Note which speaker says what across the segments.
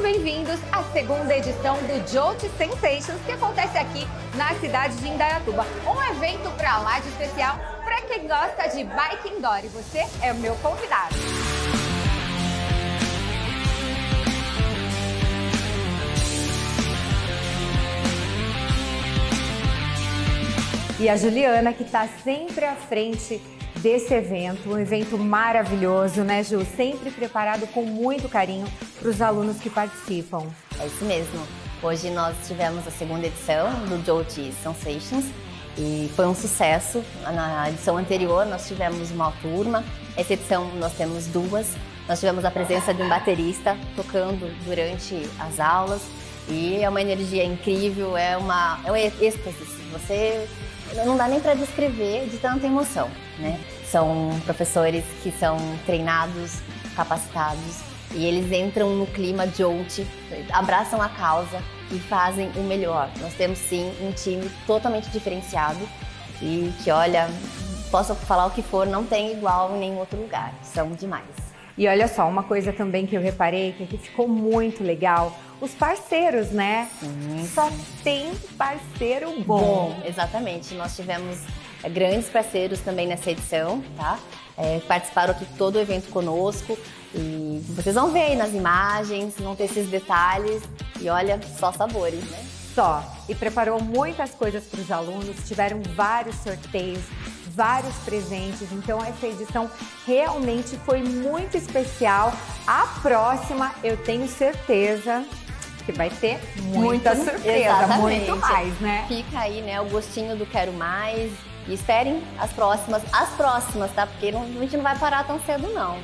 Speaker 1: bem-vindos à segunda edição do Jolt Sensations, que acontece aqui na cidade de Indaiatuba. Um evento para lá de especial para quem gosta de bike indoor. E você é o meu convidado. E a Juliana, que está sempre à frente desse evento, um evento maravilhoso, né, Ju? Sempre preparado com muito carinho para os alunos que participam.
Speaker 2: É isso mesmo. Hoje nós tivemos a segunda edição do Jolt Sensations e foi um sucesso. Na edição anterior nós tivemos uma turma, essa edição nós temos duas. Nós tivemos a presença de um baterista tocando durante as aulas e é uma energia incrível, é uma é um êxtase. Você não dá nem para descrever de tanta emoção, né? São professores que são treinados, capacitados e eles entram no clima Jolt, abraçam a causa e fazem o melhor. Nós temos sim um time totalmente diferenciado e que, olha, posso falar o que for, não tem igual em nenhum outro lugar. São demais.
Speaker 1: E olha só, uma coisa também que eu reparei que aqui ficou muito legal, os parceiros, né? Sim. Só tem parceiro bom. bom.
Speaker 2: Exatamente. Nós tivemos é, grandes parceiros também nessa edição, tá? É, participaram aqui todo o evento conosco e vocês vão ver aí nas imagens, vão ter esses detalhes e olha, só sabores, né?
Speaker 1: Só. E preparou muitas coisas para os alunos, tiveram vários sorteios, vários presentes. Então essa edição realmente foi muito especial. A próxima eu tenho certeza que vai ter muita muito, surpresa, exatamente. muito mais, né?
Speaker 2: Fica aí, né, o gostinho do quero mais. E esperem as próximas, as próximas, tá? Porque não, a gente não vai parar tão cedo, não.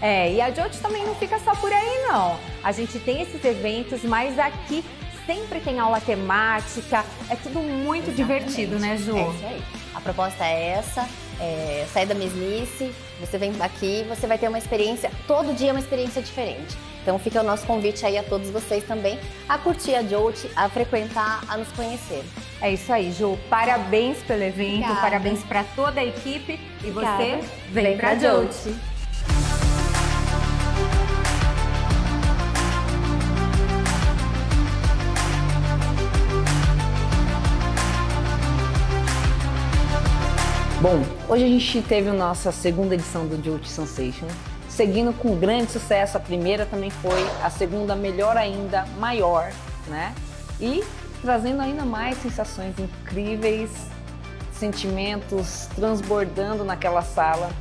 Speaker 1: É, e a Jote também não fica só por aí, não. A gente tem esses eventos, mas aqui sempre tem aula temática, é tudo muito Exatamente. divertido, né, Ju?
Speaker 2: É isso aí. A proposta é essa, é, sair da mesmice, você vem aqui, você vai ter uma experiência, todo dia é uma experiência diferente. Então fica o nosso convite aí a todos vocês também a curtir a Jolt, a frequentar, a nos conhecer.
Speaker 1: É isso aí, Ju. Parabéns pelo evento, Obrigada. parabéns para toda a equipe e Obrigada. você vem, vem para a Jolt.
Speaker 3: Bom, hoje a gente teve a nossa segunda edição do Jolt Sensation, seguindo com grande sucesso. A primeira também foi, a segunda melhor ainda, maior, né? E trazendo ainda mais sensações incríveis, sentimentos transbordando naquela sala,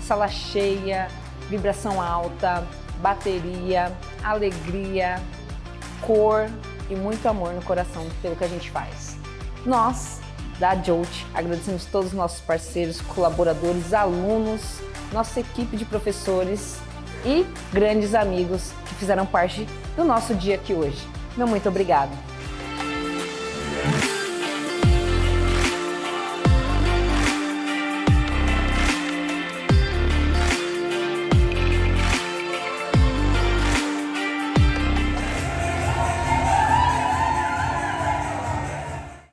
Speaker 3: sala cheia, vibração alta, bateria, alegria, cor e muito amor no coração pelo que a gente faz. Nós da Jolt. Agradecemos todos os nossos parceiros, colaboradores, alunos, nossa equipe de professores e grandes amigos que fizeram parte do nosso dia aqui hoje. Meu muito obrigado.